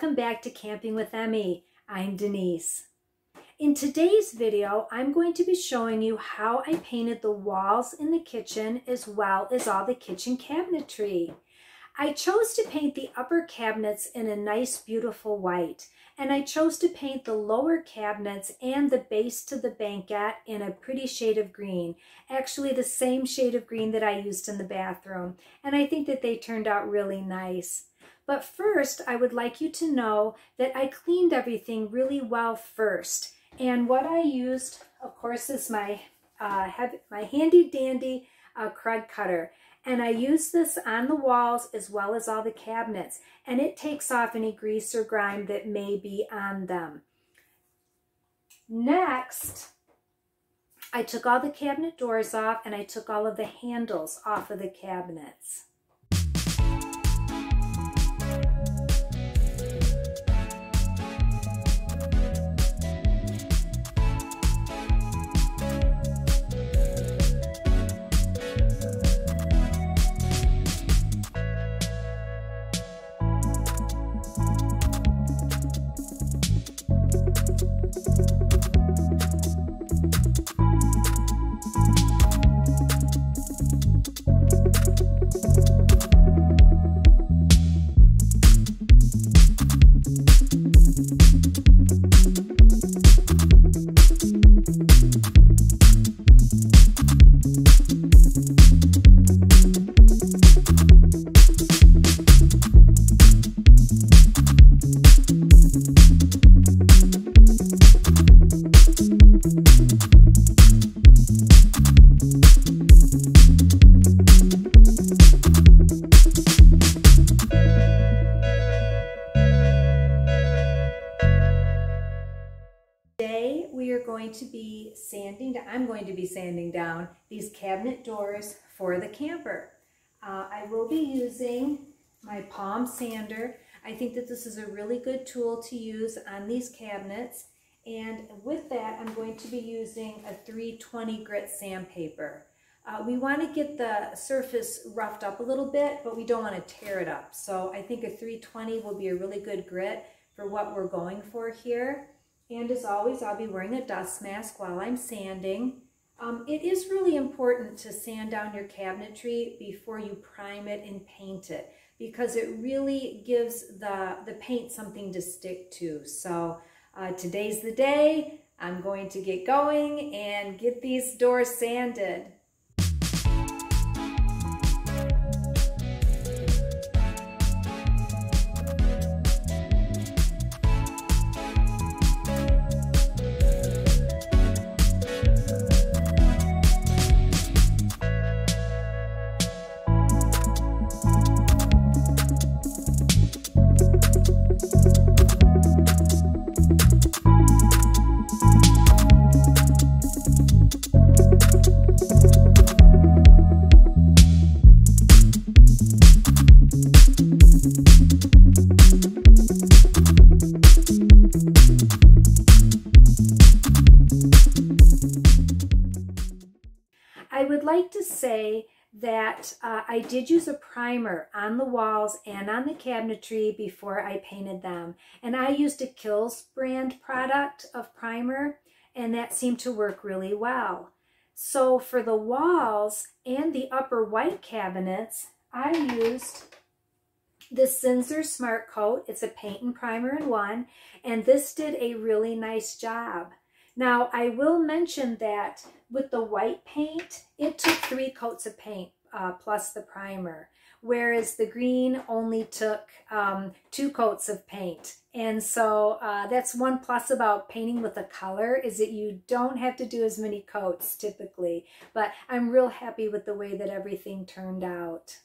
welcome back to Camping with Emmy. I'm Denise. In today's video, I'm going to be showing you how I painted the walls in the kitchen as well as all the kitchen cabinetry. I chose to paint the upper cabinets in a nice beautiful white and I chose to paint the lower cabinets and the base to the banquette in a pretty shade of green. Actually the same shade of green that I used in the bathroom and I think that they turned out really nice. But first I would like you to know that I cleaned everything really well first and what I used of course is my, uh, my handy dandy uh, Krud Kutter and I use this on the walls as well as all the cabinets and it takes off any grease or grime that may be on them. Next, I took all the cabinet doors off and I took all of the handles off of the cabinets. Going to be sanding down these cabinet doors for the camper. Uh, I will be using my palm sander. I think that this is a really good tool to use on these cabinets. And with that, I'm going to be using a 320 grit sandpaper. Uh, we want to get the surface roughed up a little bit, but we don't want to tear it up. So I think a 320 will be a really good grit for what we're going for here. And as always, I'll be wearing a dust mask while I'm sanding. Um, it is really important to sand down your cabinetry before you prime it and paint it because it really gives the, the paint something to stick to. So uh, today's the day. I'm going to get going and get these doors sanded. Like to say that uh, I did use a primer on the walls and on the cabinetry before I painted them. And I used a Kilz brand product of primer and that seemed to work really well. So for the walls and the upper white cabinets, I used this Zinsser Smart Coat. It's a paint and primer in one, and this did a really nice job. Now, I will mention that with the white paint, it took three coats of paint uh, plus the primer, whereas the green only took um, two coats of paint. And so uh, that's one plus about painting with a color is that you don't have to do as many coats typically. But I'm real happy with the way that everything turned out.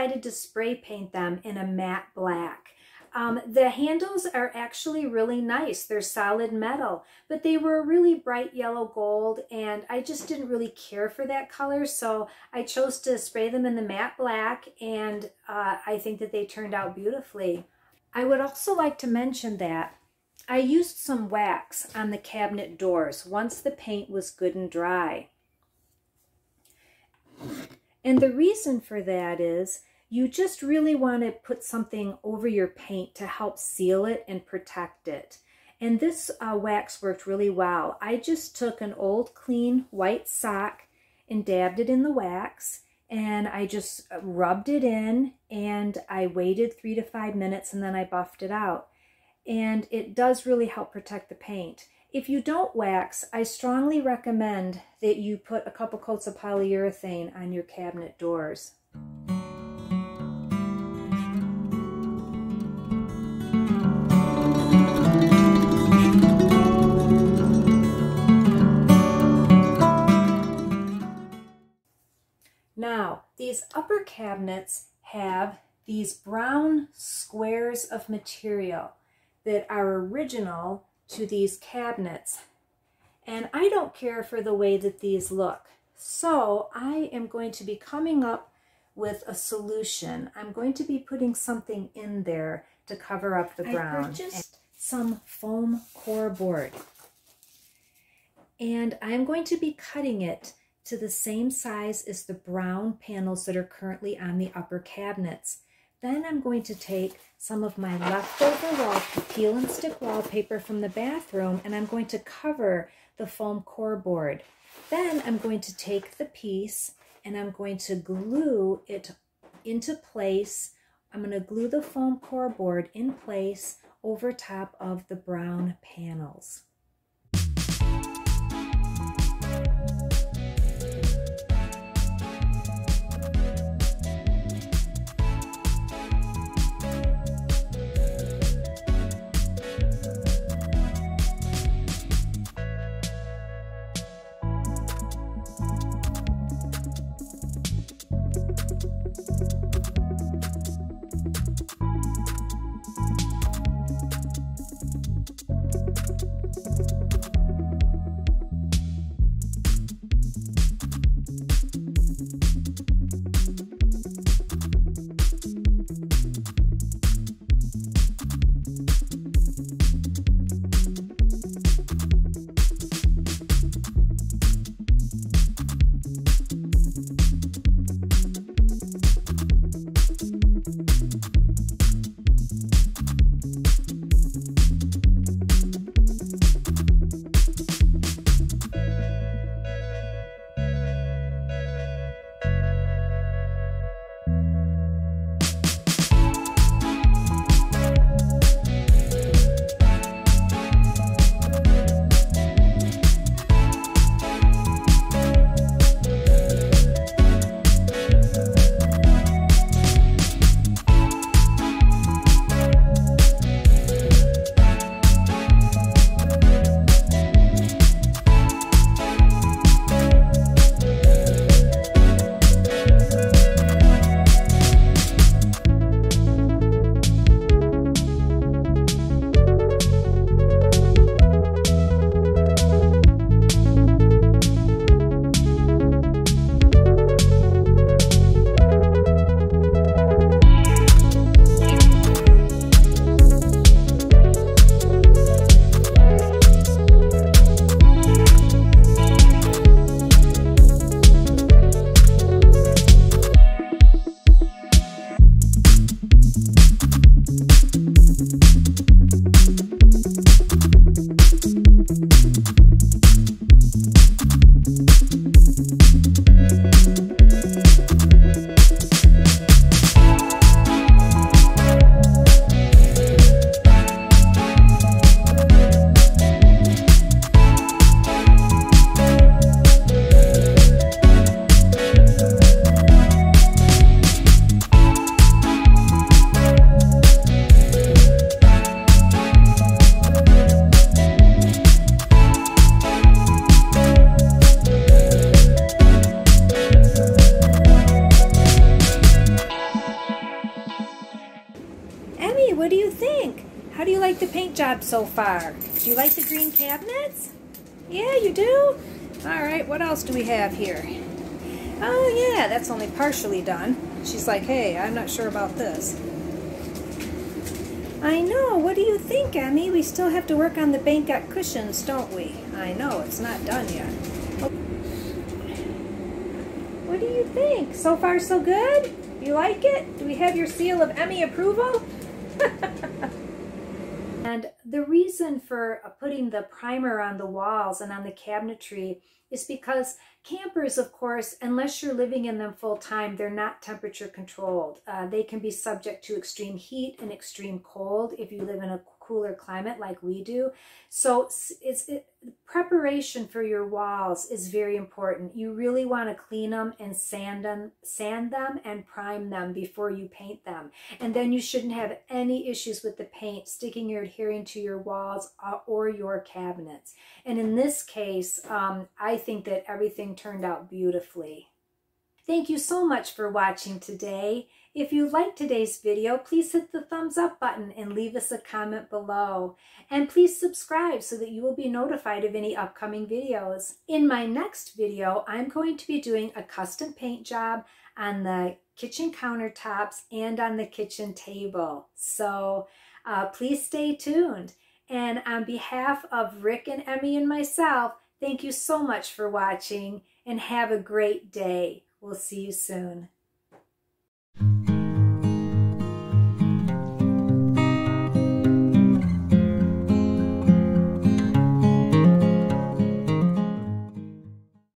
Decided to spray paint them in a matte black. Um, the handles are actually really nice. They're solid metal, but they were a really bright yellow gold and I just didn't really care for that color. So I chose to spray them in the matte black and uh, I think that they turned out beautifully. I would also like to mention that I used some wax on the cabinet doors once the paint was good and dry. And the reason for that is you just really want to put something over your paint to help seal it and protect it. And this uh, wax worked really well. I just took an old clean white sock and dabbed it in the wax and I just rubbed it in and I waited three to five minutes and then I buffed it out. And it does really help protect the paint. If you don't wax, I strongly recommend that you put a couple coats of polyurethane on your cabinet doors. Now, these upper cabinets have these brown squares of material that are original to these cabinets. And I don't care for the way that these look. So I am going to be coming up with a solution. I'm going to be putting something in there to cover up the brown. I purchased some foam core board. And I'm going to be cutting it to the same size as the brown panels that are currently on the upper cabinets. Then I'm going to take some of my leftover wall peel and stick wallpaper from the bathroom and I'm going to cover the foam core board. Then I'm going to take the piece and I'm going to glue it into place. I'm going to glue the foam core board in place over top of the brown panels. Job so far? Do you like the green cabinets? Yeah, you do? All right, what else do we have here? Oh yeah, that's only partially done. She's like, hey, I'm not sure about this. I know, what do you think, Emmy? We still have to work on the banquette cushions, don't we? I know, it's not done yet. What do you think? So far so good? You like it? Do we have your seal of Emmy approval? the reason for putting the primer on the walls and on the cabinetry is because campers, of course, unless you're living in them full time, they're not temperature controlled. Uh, they can be subject to extreme heat and extreme cold if you live in a cooler climate like we do. So it's it, preparation for your walls is very important. You really want to clean them and sand them, sand them and prime them before you paint them. And then you shouldn't have any issues with the paint sticking or adhering to your walls uh, or your cabinets. And in this case, um, I think that everything turned out beautifully. Thank you so much for watching today. If you liked today's video, please hit the thumbs up button and leave us a comment below. And please subscribe so that you will be notified of any upcoming videos. In my next video, I'm going to be doing a custom paint job on the kitchen countertops and on the kitchen table. So uh, please stay tuned. And on behalf of Rick and Emmy and myself, thank you so much for watching and have a great day. We'll see you soon.